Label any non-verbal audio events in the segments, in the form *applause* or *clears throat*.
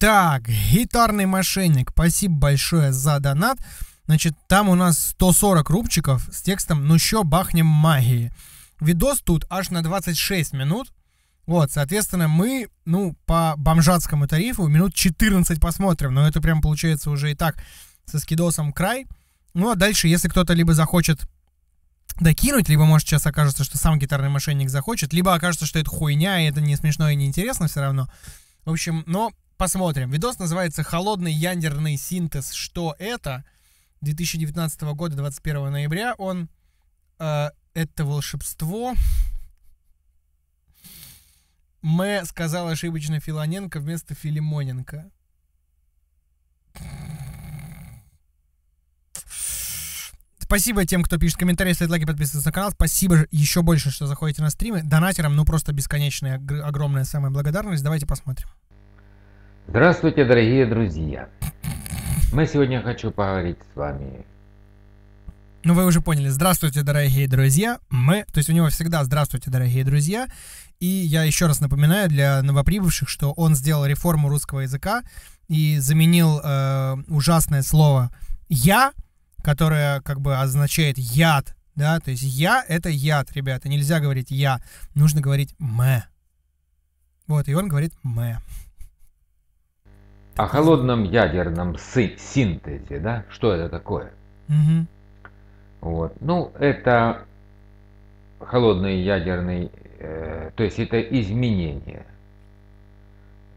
Так, гитарный мошенник, спасибо большое за донат. Значит, там у нас 140 рубчиков с текстом «Ну що, бахнем магии». Видос тут аж на 26 минут. Вот, соответственно, мы, ну, по бомжатскому тарифу минут 14 посмотрим, но это прям получается уже и так со скидосом край. Ну, а дальше, если кто-то либо захочет докинуть, либо, может, сейчас окажется, что сам гитарный мошенник захочет, либо окажется, что это хуйня, и это не смешно и не интересно все равно. В общем, но посмотрим. Видос называется «Холодный ядерный синтез. Что это?» 2019 года, 21 ноября. Он э, «Это волшебство». Мэ сказал ошибочно Филоненко вместо Филимоненко. Спасибо тем, кто пишет комментарии, ставит лайки, подписывается на канал. Спасибо еще больше, что заходите на стримы. Донатерам, ну просто бесконечная, огромная самая благодарность. Давайте посмотрим. Здравствуйте, дорогие друзья. Мы сегодня хочу поговорить с вами. Ну, вы уже поняли. Здравствуйте, дорогие друзья. Мы, то есть у него всегда здравствуйте, дорогие друзья. И я еще раз напоминаю для новоприбывших, что он сделал реформу русского языка и заменил э, ужасное слово «я», которое как бы означает «яд», да, то есть «я» — это «яд», ребята, нельзя говорить «я», нужно говорить «мэ». Вот, и он говорит «мэ». О холодном ядерном синтезе, да, что это такое? Угу. Вот, ну, это холодный ядерный Э, то есть это изменение,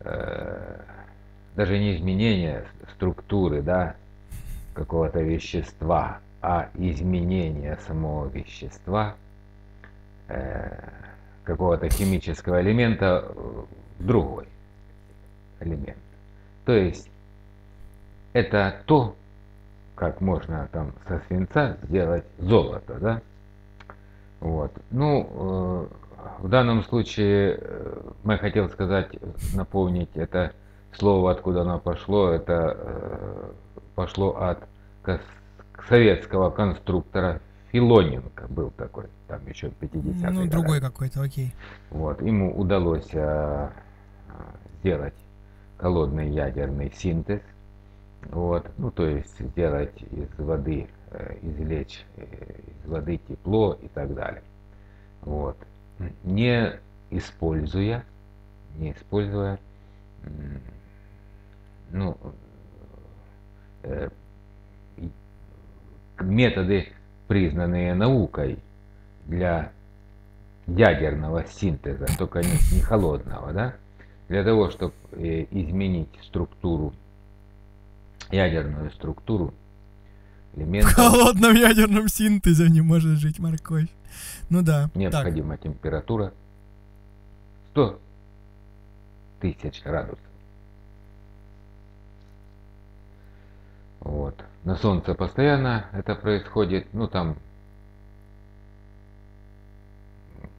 э, даже не изменение структуры, да, какого-то вещества, а изменение самого вещества, э, какого-то химического элемента в другой элемент. То есть это то, как можно там со свинца сделать золото, да? Вот. Ну, в данном случае э, мы хотел сказать, напомнить это слово, откуда оно пошло. Это э, пошло от советского конструктора Филоненко был такой, там еще 50-е Ну, другой какой-то, окей. Вот, ему удалось а, сделать холодный ядерный синтез, вот, ну, то есть сделать из воды, извлечь из воды тепло и так далее. Вот. Не используя, не используя ну, э, методы, признанные наукой для ядерного синтеза, только не, не холодного, да, для того, чтобы э, изменить структуру, ядерную структуру элементов. В холодном ядерном синтезе не может жить морковь. Ну да. Необходима так. температура 100 тысяч градусов. Вот. На солнце постоянно это происходит, ну там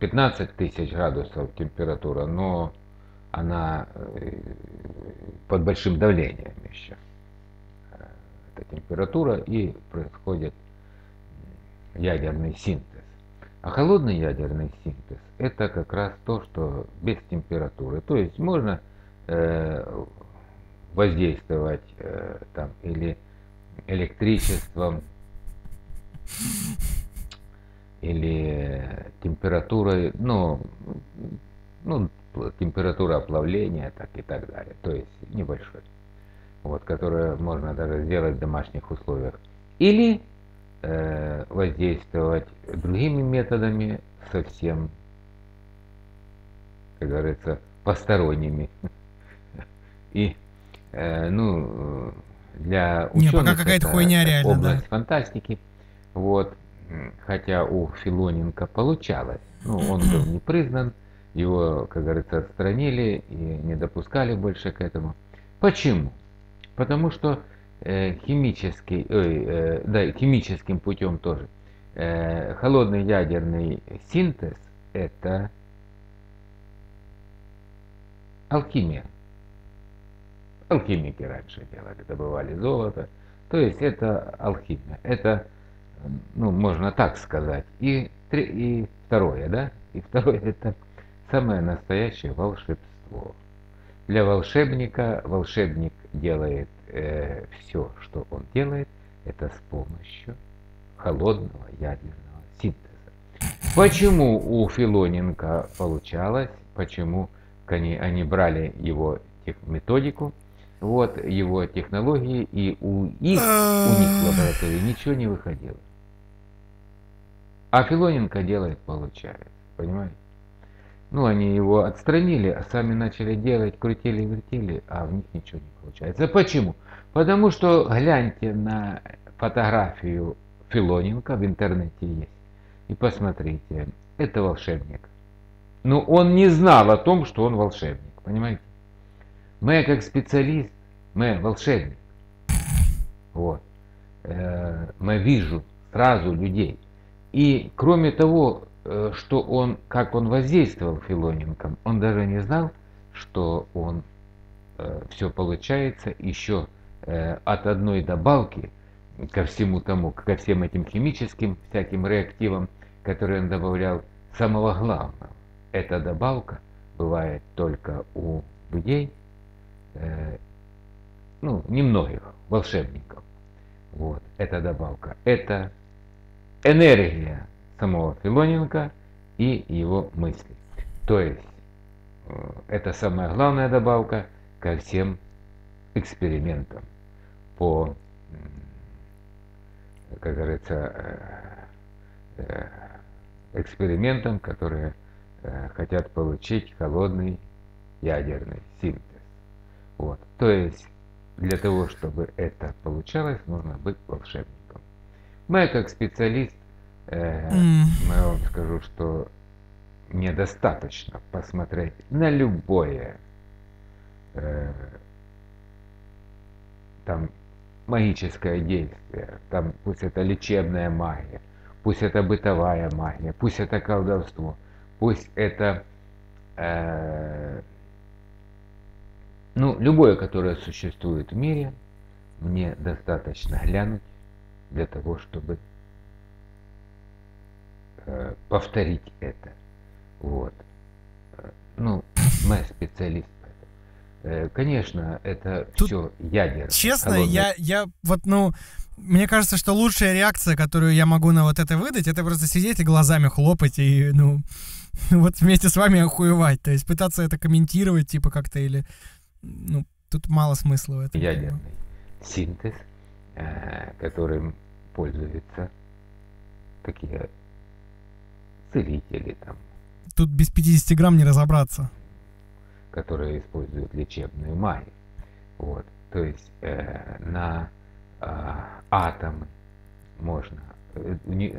15 тысяч градусов температура, но она э, под большим давлением еще. Эта температура и происходит ядерный синтез. А холодный ядерный синтез – это как раз то, что без температуры. То есть можно э, воздействовать э, там или электричеством, или температурой, ну, ну, температура оплавления, так и так далее. То есть небольшой. Вот, которое можно даже сделать в домашних условиях. Или Э, воздействовать другими методами, совсем, как говорится, посторонними. И, э, ну, для ученых Не, пока какая-то хуйня реально, область да. фантастики. Вот, хотя у Филоненко получалось, ну, он был не признан, его, как говорится, отстранили и не допускали больше к этому. Почему? Потому что Э, химический, ой, э, да, химическим путем тоже. Э, холодный ядерный синтез – это алхимия. Алхимики раньше делали, добывали золото. То есть это алхимия. Это, ну, можно так сказать. И, и второе, да? И второе – это самое настоящее волшебство. Для волшебника волшебник делает э, все, что он делает, это с помощью холодного ядерного синтеза. Почему у Филоненко получалось, почему они, они брали его методику, вот его технологии, и у их, у них в лаборатории ничего не выходило. А Филоненко делает, получается, понимаете? Ну, они его отстранили, а сами начали делать, крутили, вертели, а в них ничего не получается. Почему? Потому что гляньте на фотографию Филоненко в интернете есть. И посмотрите, это волшебник. Но он не знал о том, что он волшебник, понимаете? Мы как специалист, мы волшебник. Вот. Э, мы вижу сразу людей. И кроме того, что он, как он воздействовал Филоненко, он даже не знал, что он э, все получается еще от одной добавки ко всему тому, ко всем этим химическим всяким реактивам, которые он добавлял, самого главного. Эта добавка бывает только у людей, э, ну, немногих волшебников. Вот, эта добавка. Это энергия самого Филоненко и его мысли. То есть, э, это самая главная добавка ко всем экспериментам по, как говорится, э, э, экспериментам, которые хотят получить холодный ядерный синтез. Вот. То есть для того, чтобы это получалось, нужно быть волшебником. Мы как специалист, э, mm. я вам скажу, что недостаточно посмотреть на любое э, там магическое действие, там пусть это лечебная магия, пусть это бытовая магия, пусть это колдовство, пусть это э, ну, любое, которое существует в мире, мне достаточно глянуть для того, чтобы повторить это. Вот. Ну, мы специалист. Э, конечно, это Тут, все ядерно. Честно, холодный. я, я вот, ну, мне кажется, что лучшая реакция, которую я могу на вот это выдать, это просто сидеть и глазами хлопать и, ну, *laughs* вот вместе с вами охуевать. То есть пытаться это комментировать, типа, как-то или ну, тут мало смысла в этом. Ядерный синтез, э, которым пользуются такие целители там. Тут без 50 грамм не разобраться. Которые используют лечебную магию. Вот. То есть э, на э, атомы можно, э, не,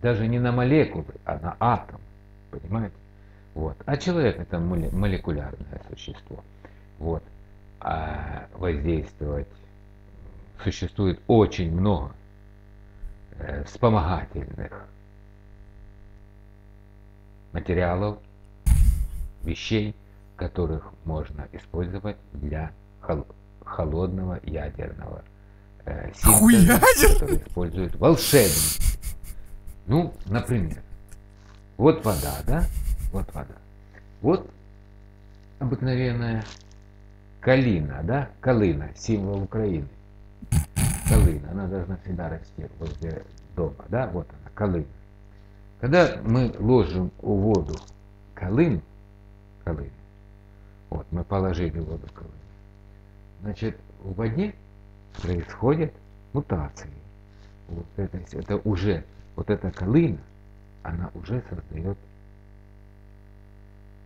даже не на молекулы, а на атом, понимаете? Вот. А человек это молекулярное существо вот, а воздействовать. Существует очень много э, вспомогательных материалов, вещей, которых можно использовать для хол холодного ядерного э, синтеза, который используют волшебники. Ну, например, вот вода, да? Вот вода. Вот обыкновенная Калина, да? Калина, символ Украины. Калина, она должна всегда расти возле дома, да? Вот она, калина. Когда мы ложим в воду калин, калин, вот мы положили воду калин, значит, в воде происходят мутации. Вот это, это уже, вот эта калина, она уже создает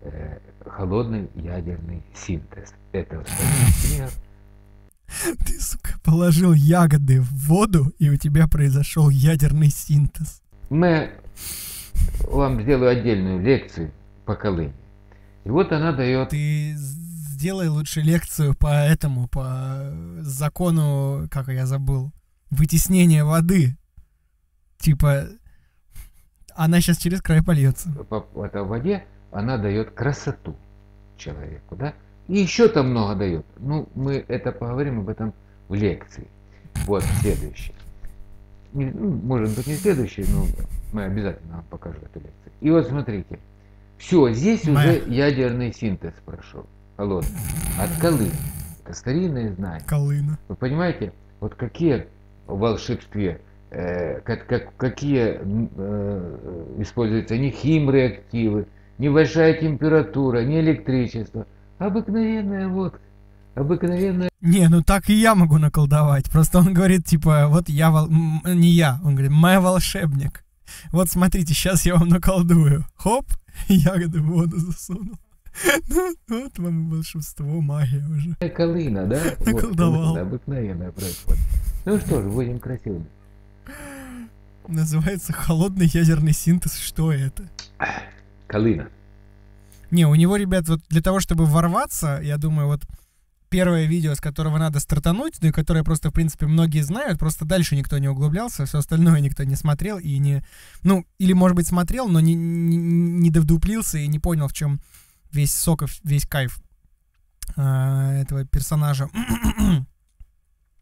э, холодный ядерный синтез. Это пример. Ты, сука, положил ягоды в воду, и у тебя произошел ядерный синтез. Мы вам сделаю отдельную лекцию по колыне. И вот она дает... Ты сделай лучше лекцию по этому, по закону, как я забыл, вытеснения воды. Типа, она сейчас через край польется. По, это в воде она дает красоту человеку, да? И еще там много дает. Ну, мы это поговорим об этом в лекции. Вот, следующий. ну, может быть, не следующий, но мы обязательно вам покажем эту лекцию. И вот смотрите. Все, здесь уже ядерный синтез прошел. холодное? От Колы. Это старинное знание. Колына. Вы понимаете, вот какие в волшебстве, э, как, как, какие э, используются не химреактивы, небольшая температура, не электричество, обыкновенная водка. Обыкновенная. Не, ну так и я могу наколдовать. Просто он говорит, типа, вот я, вол... не я, он говорит, мой волшебник. Вот смотрите, сейчас я вам наколдую. Хоп, ягоды в воду засунул. *laughs* Ну, вот вам волшебство, магия уже. Колына, да? Наколдовал. Вот, обыкновенная происходит. Ну что же, будем красивыми. Называется холодный ядерный синтез. Что это? Колына. Не, у него, ребят, вот для того, чтобы ворваться, я думаю, вот первое видео, с которого надо стартануть, ну и которое просто, в принципе, многие знают, просто дальше никто не углублялся, все остальное никто не смотрел и не... Ну, или, может быть, смотрел, но не, не, не довдуплился и не понял, в чем весь сок, весь кайф э, этого персонажа. *clears throat*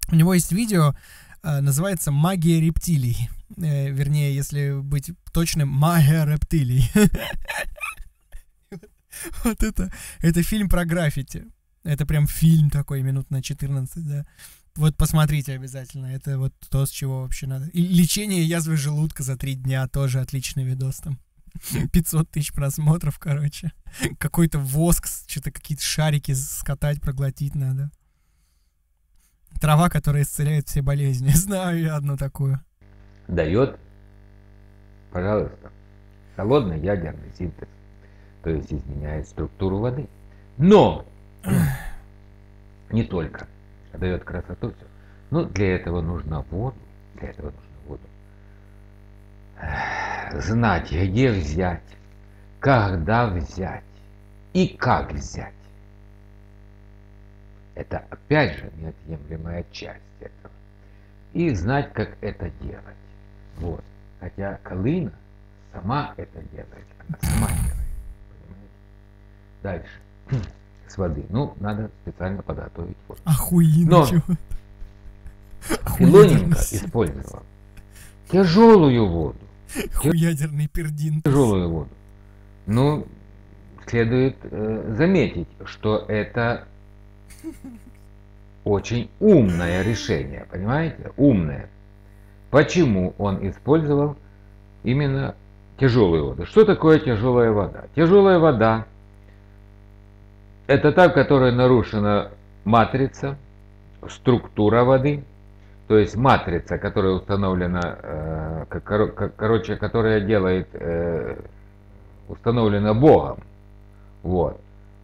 У него есть видео, э, называется «Магия рептилий». Э, вернее, если быть точным, «Магия рептилий». *laughs* Вот это, это фильм про граффити. Это прям фильм такой, минут на 14, да. Вот посмотрите обязательно. Это вот то, с чего вообще надо. И лечение язвы желудка за три дня тоже отличный видос там. *laughs* 500 тысяч просмотров, короче. Какой-то воск, что-то какие-то шарики скатать, проглотить надо. Трава, которая исцеляет все болезни. *laughs* Знаю я одну такую. Дает, пожалуйста, холодный ядерный синтез. То есть изменяет структуру воды. Но *clears throat* не только дает красоту все. Но для этого нужна воду. Для этого нужна воду знать, где взять, когда взять и как взять. Это опять же неотъемлемая часть этого. И знать, как это делать. Вот. Хотя Колына сама это делает. Она сама делает. Понимаете? Дальше. *clears throat* С воды. Ну, надо специально подготовить воду. Охуенно. Но Филоненко использовал тяжелую воду. Ядерный пердин. Тяжелую воду. Ну, следует э, заметить, что это очень умное решение, понимаете? Умное. Почему он использовал именно тяжелую воду? Что такое тяжелая вода? Тяжелая вода – это та, в которой нарушена матрица, структура воды – то есть матрица, которая установлена, э, короче, которая делает, э, установлена Богом. Вот.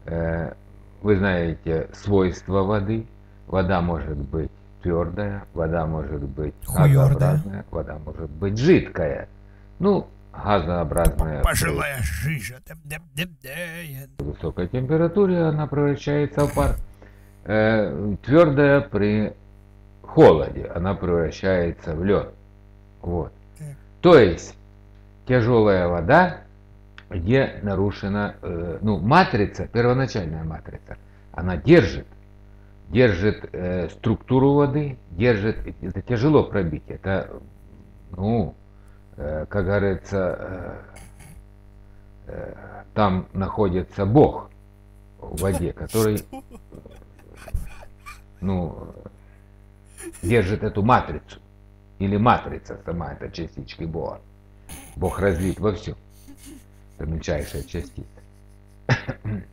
Э, вы знаете свойства воды. Вода может быть твердая, вода может быть газообразная, вода может быть жидкая. Ну, газообразная. Пожилая жижа. При высокой температуре она превращается в пар. Э, твердая при холоде она превращается в лед. Вот. То есть тяжелая вода, где нарушена, э, ну, матрица, первоначальная матрица, она держит, держит э, структуру воды, держит, это тяжело пробить, это, ну, как говорится, э, э, там находится Бог в воде, который, ну, держит эту матрицу. Или матрица сама, это частички Бога. Бог разлит во все. Это мельчайшая частица. *coughs*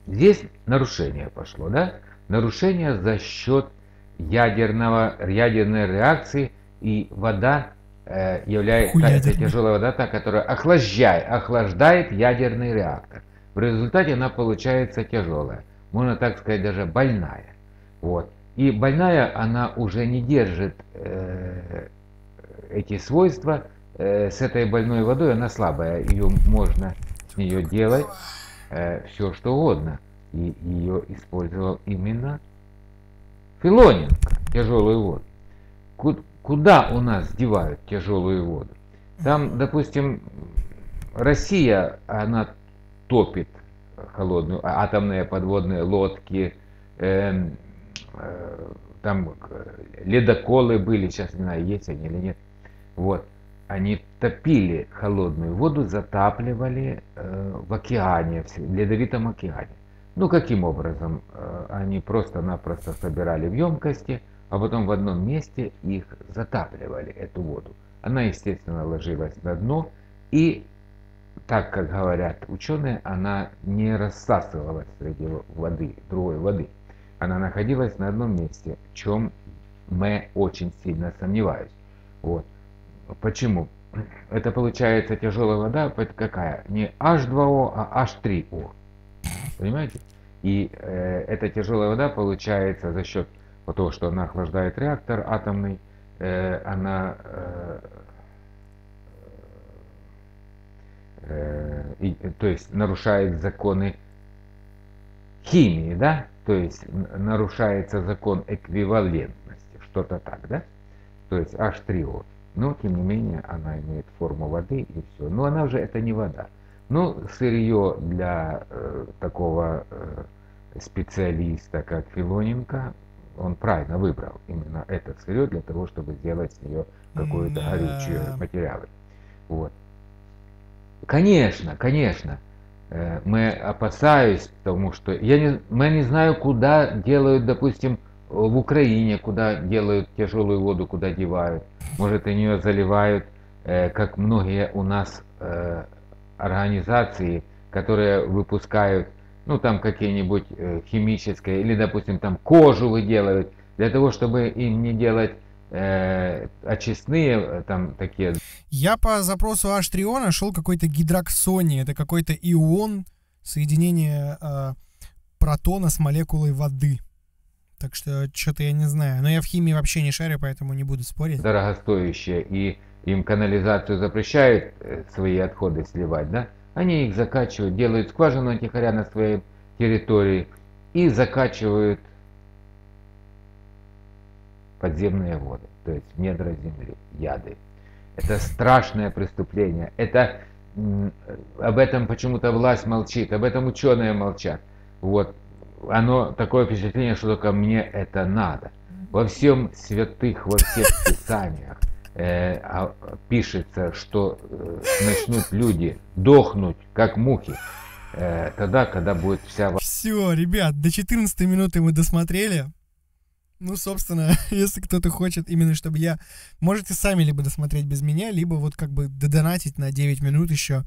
Здесь нарушение пошло, да? Нарушение за счет ядерного, ядерной реакции, и вода э, является, это тяжелая вода, та, которая охлаждает, охлаждает ядерный реактор. В результате она получается тяжелая, можно так сказать, даже больная. Вот. И больная, она уже не держит э, эти свойства. Э, с этой больной водой она слабая, ее можно с нее делать э, все что угодно. И ее использовал именно Филоненко, тяжелую воду. Куда у нас девают тяжелую воду? Там, допустим, Россия, она топит холодную, а, атомные подводные лодки, э, Э, там э, ледоколы были, сейчас не знаю, есть они или нет. Вот. Они топили холодную воду, затапливали э, в океане, в ледовитом океане. Ну, каким образом? Э, они просто-напросто собирали в емкости, а потом в одном месте их затапливали, эту воду. Она, естественно, ложилась на дно, и, так как говорят ученые, она не рассасывалась среди воды, другой воды. Она находилась на одном месте, в чем мы очень сильно сомневаюсь. Вот. Почему? Это получается тяжелая вода, какая? Не H2O, а H3O. Понимаете? И э, эта тяжелая вода получается за счет того, что она охлаждает реактор атомный, э, она э, э, и, то есть нарушает законы химии, да? То есть нарушается закон эквивалентности, что-то так, да? То есть H3O. Но, тем не менее, она имеет форму воды и все. Но она уже это не вода. Но сырье для э, такого э, специалиста, как Филоненко, он правильно выбрал именно это сырье для того, чтобы сделать с нее какое-то да. горючее материалы. Вот. Конечно, конечно, э, мы опасаюсь, потому что я не, мы не знаю, куда делают, допустим, в Украине, куда делают тяжелую воду, куда девают. Может, и нее заливают, э, как многие у нас э, организации, которые выпускают, ну, там какие-нибудь э, химические, или, допустим, там кожу выделывают, для того, чтобы им не делать э, очистные там такие. Я по запросу H3O нашел какой-то гидроксоний, это какой-то ион, соединение э, протона с молекулой воды. Так что что-то я не знаю. Но я в химии вообще не шарю, поэтому не буду спорить. Дорогостоящие. И им канализацию запрещают э, свои отходы сливать, да? Они их закачивают, делают скважину тихоря на своей территории и закачивают подземные воды, то есть недра земли, яды. Это страшное преступление. Это об этом почему-то власть молчит, об этом ученые молчат. Вот оно такое впечатление, что только мне это надо. Во всем святых, во всех писаниях э, а, пишется, что э, начнут люди дохнуть, как мухи, э, тогда, когда будет вся... Все, ребят, до 14 минуты мы досмотрели. Ну, собственно, *laughs* если кто-то хочет именно, чтобы я... Можете сами либо досмотреть без меня, либо вот как бы додонатить на 9 минут еще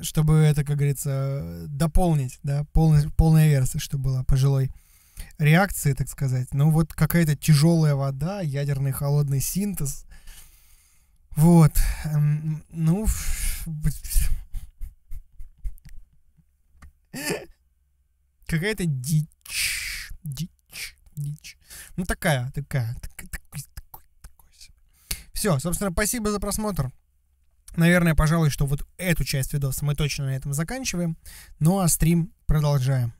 чтобы это, как говорится, дополнить, да, полная, полная версия, чтобы была пожилой реакции, так сказать. Ну, вот какая-то тяжелая вода, ядерный холодный синтез. Вот. Эм, ну, какая-то дичь, дичь, дичь. Ну, такая, такая, такая, такой, такой, такой. Все, собственно, спасибо за просмотр. Наверное, пожалуй, что вот эту часть видоса мы точно на этом заканчиваем. Ну а стрим продолжаем.